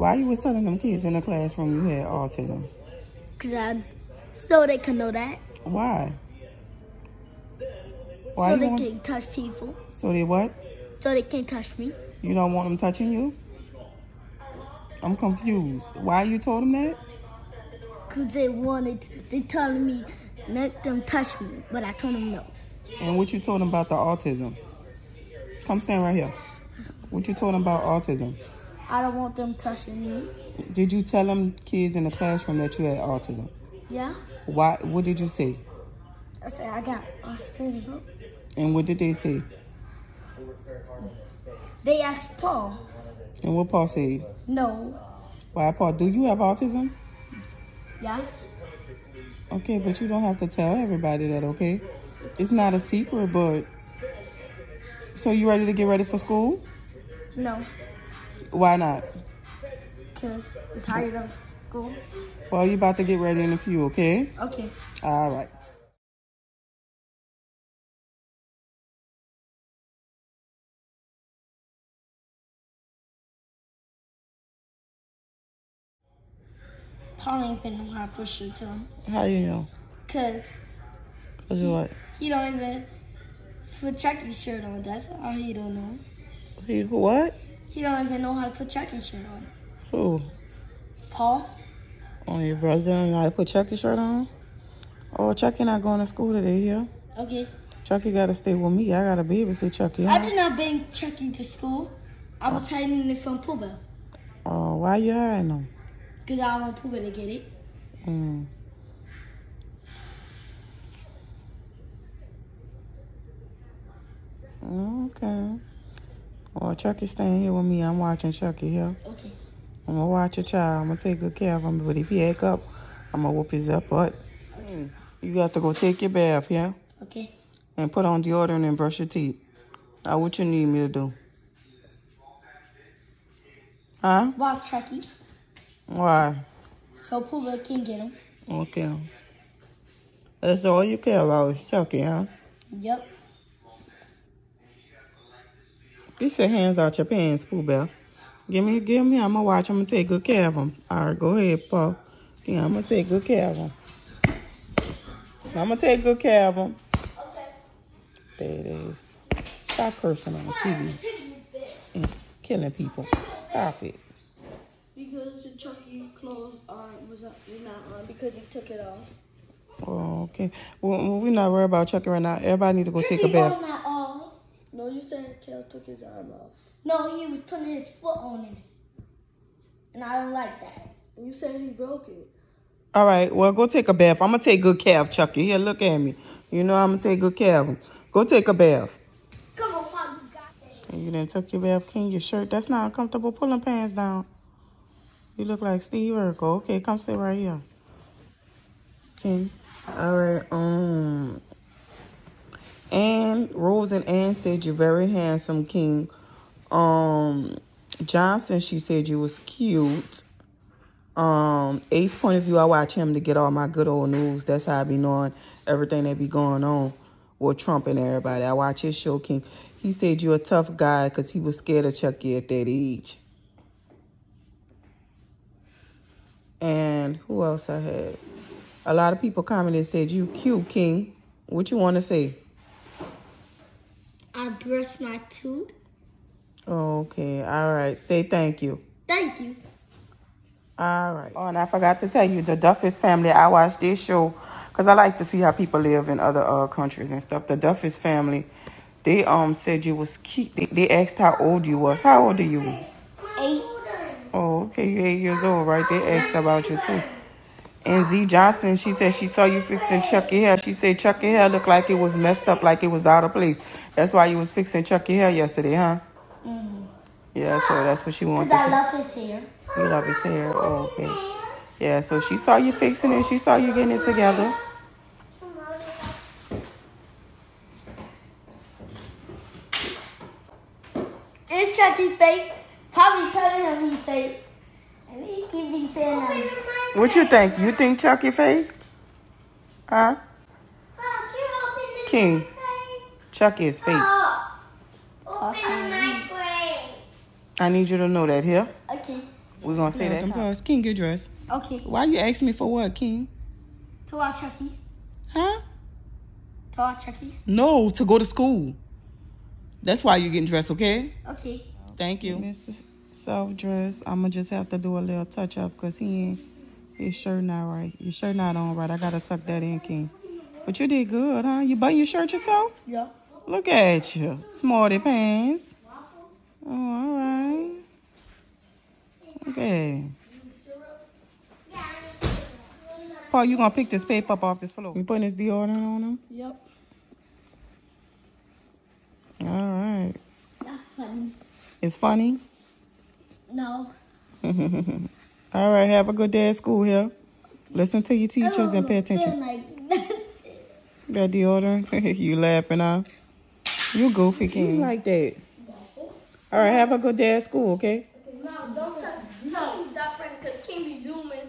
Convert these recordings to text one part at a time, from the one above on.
Why you was telling them kids in the classroom you had autism? Cause I, so they can know that. Why? Why so they want, can touch people. so they what? So they can't touch me. You don't want them touching you? I'm confused. Why you told them that? Cause they wanted, they telling me let them touch me, but I told them no. And what you told them about the autism? Come stand right here. What you told them about autism? I don't want them touching me. Did you tell them kids in the classroom that you had autism? Yeah. Why? What did you say? I said I got autism. And what did they say? They asked Paul. And what Paul said? No. Why, Paul? Do you have autism? Yeah. Okay, but you don't have to tell everybody that, okay? It's not a secret, but... So you ready to get ready for school? No. Why not? Cause I'm tired of school. Well, you about to get ready in a few, okay? Okay. All right. Paul ain't finna to push it to him. How do you know? Cause Cause you what? he don't even put Chucky's shirt on. That's all he don't know. He what? He don't even know how to put Chucky's shirt on. Who? Paul? Oh, your brother don't know how to put Chucky's shirt on? Oh, Chucky not going to school today, yeah? Okay. Chucky got to stay with me. I got to babysit Chucky. I did not bring Chucky to school. I was hiding it from Pooh Oh, why you hiding him? Because I want Pooh to get it. Mm. Okay. Oh, well, Chucky's staying here with me. I'm watching Chucky here. Okay. I'm gonna watch your child. I'm gonna take good care of him. But if he act up, I'm gonna whoop his up butt. Mm, you got to go take your bath, yeah? Okay. And put on deodorant and brush your teeth. Now, what you need me to do? Huh? Walk Chucky. Why? So Pooh can get him. Okay. That's all you care about is Chucky, huh? Yep. Get your hands out your pants, Pooh. Give me, give me. I'm gonna watch. I'm gonna take good care of him. All right, go ahead, Paul. Yeah, I'm gonna take good care of him. I'm gonna take good care of him. Okay. There it is. Stop cursing on TV and killing people. Stop it. Because the Chucky clothes are was not, not on because he took it off. Oh, okay. Well, well, we're not worried about Chucky right now. Everybody need to go take a bath. Was not off. No, you said Kel took his arm off. No, he was putting his foot on it. And I don't like that. You said he broke it. All right, well, go take a bath. I'm going to take good care of Chucky. Here, look at me. You know I'm going to take good care of him. Go take a bath. Come on, Pop, you got that. You didn't tuck your bath, King. Your shirt, that's not uncomfortable. Pull them pants down. You look like Steve Urkel. Okay, come sit right here. King. All right, um... And Rose and Ann said you're very handsome, King. Um, Johnson, she said you was cute. Um, Ace point of view, I watch him to get all my good old news. That's how I be knowing everything that be going on with Trump and everybody. I watch his show, King. He said you're a tough guy because he was scared of Chucky at that age. And who else I had? A lot of people commented said you cute, King. What you want to say? I brushed my tooth. Okay, all right. Say thank you. Thank you. All right. Oh, and I forgot to tell you, the Duffus family, I watched this show because I like to see how people live in other uh, countries and stuff. The Duffus family, they um said you was cute. They, they asked how old you was. How old are you? Eight. Oh, okay, you eight years old, right? They asked about you too. And Z Johnson, she said she saw you fixing Chucky hair. She said Chucky hair looked like it was messed up, like it was out of place. That's why you was fixing Chucky hair yesterday, huh? Mm-hmm. Yeah, so that's what she wanted I to. love his hair. You love his hair. Oh, okay. Yeah, so she saw you fixing it. She saw you getting it together. Is Chucky fake? Probably telling him he's fake. And he keep be saying um, What you think? You think Chucky fake? Huh? King. Chucky is fake. Awesome. I need you to know that here. Okay. We're gonna say that. Sometimes. King, get dressed. Okay. Why you ask me for what, King? To watch Chucky. Huh? To watch Chucky. No, to go to school. That's why you're getting dressed, okay? Okay. Thank you. Mr. Self dress. I'ma just have to do a little touch up because he ain't his sure not right. Your shirt not on right. I gotta tuck that in, King. But you did good, huh? You button your shirt yourself? Yeah. Look at you. Smarty pants. Oh, all right. Okay. Paul, you gonna pick this paper up off this floor? You putting this deodorant on him? Yep. All right. Not funny. It's funny? No. All right, have a good day at school here. Listen to your teachers and oh, pay attention. That deodorant, you laughing, huh? You goofy king. You like that. All right, have a good day at school, okay? No, don't tell. No, he's not friend because King be zooming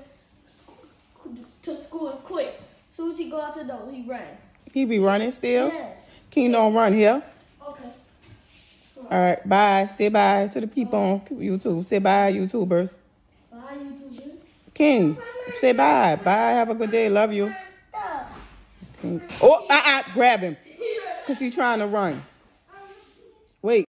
to school quick. As soon as he go out the door, he ran. He be running still? Yes. King don't run here. Okay. All right, bye. Say bye to the people on YouTube. Say bye, YouTubers. King, say bye. Bye. Have a good day. Love you. King. Oh, uh, uh, grab him. Because he's trying to run. Wait.